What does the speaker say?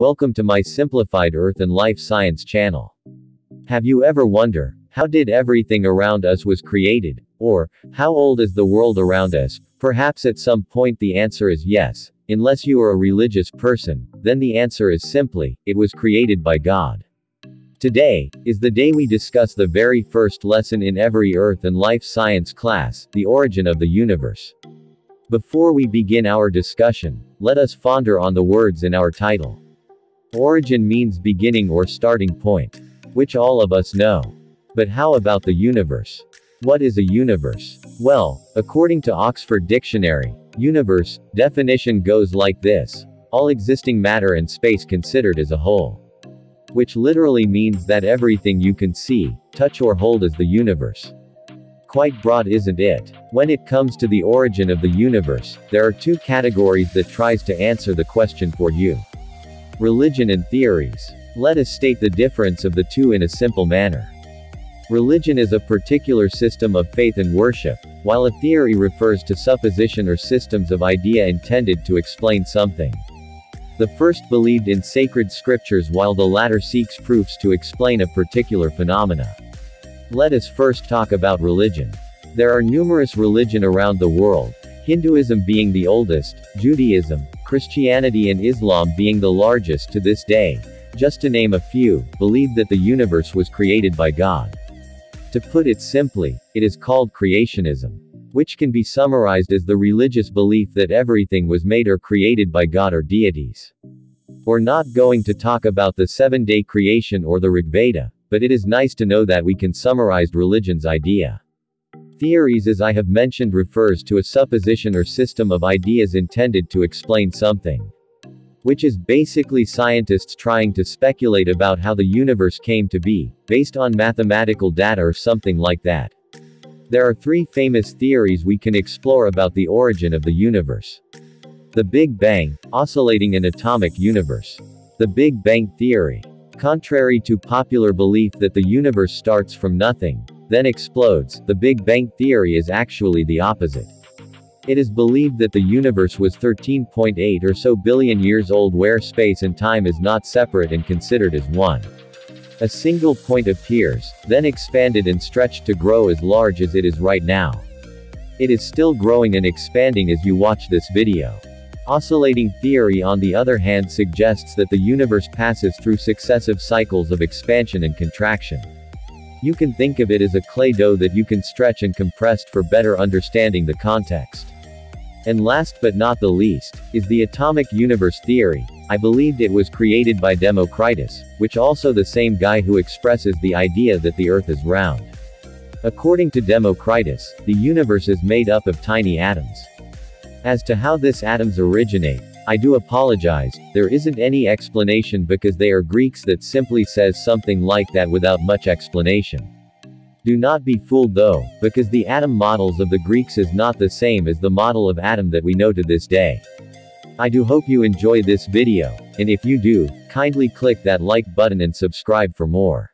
Welcome to my simplified Earth and Life Science channel. Have you ever wonder, how did everything around us was created? Or, how old is the world around us? Perhaps at some point the answer is yes. Unless you are a religious person, then the answer is simply, it was created by God. Today, is the day we discuss the very first lesson in every Earth and Life Science class, the origin of the universe. Before we begin our discussion, let us ponder on the words in our title. Origin means beginning or starting point. Which all of us know. But how about the universe? What is a universe? Well, according to Oxford Dictionary, universe, definition goes like this. All existing matter and space considered as a whole. Which literally means that everything you can see, touch or hold is the universe. Quite broad isn't it? When it comes to the origin of the universe, there are two categories that tries to answer the question for you religion and theories. Let us state the difference of the two in a simple manner. Religion is a particular system of faith and worship, while a theory refers to supposition or systems of idea intended to explain something. The first believed in sacred scriptures while the latter seeks proofs to explain a particular phenomena. Let us first talk about religion. There are numerous religion around the world, Hinduism being the oldest, Judaism, Christianity and Islam being the largest to this day, just to name a few, believe that the universe was created by God. To put it simply, it is called creationism, which can be summarized as the religious belief that everything was made or created by God or deities. We're not going to talk about the seven day creation or the Rig Veda, but it is nice to know that we can summarize religion's idea. Theories as I have mentioned refers to a supposition or system of ideas intended to explain something. Which is basically scientists trying to speculate about how the universe came to be, based on mathematical data or something like that. There are three famous theories we can explore about the origin of the universe. The Big Bang, oscillating an atomic universe. The Big Bang Theory. Contrary to popular belief that the universe starts from nothing, then explodes, the Big Bang theory is actually the opposite. It is believed that the universe was 13.8 or so billion years old where space and time is not separate and considered as one. A single point appears, then expanded and stretched to grow as large as it is right now. It is still growing and expanding as you watch this video. Oscillating theory on the other hand suggests that the universe passes through successive cycles of expansion and contraction. You can think of it as a clay dough that you can stretch and compress for better understanding the context. And last but not the least, is the atomic universe theory. I believed it was created by Democritus, which also the same guy who expresses the idea that the earth is round. According to Democritus, the universe is made up of tiny atoms. As to how this atoms originate, I do apologize, there isn't any explanation because they are Greeks that simply says something like that without much explanation. Do not be fooled though, because the atom models of the Greeks is not the same as the model of atom that we know to this day. I do hope you enjoy this video, and if you do, kindly click that like button and subscribe for more.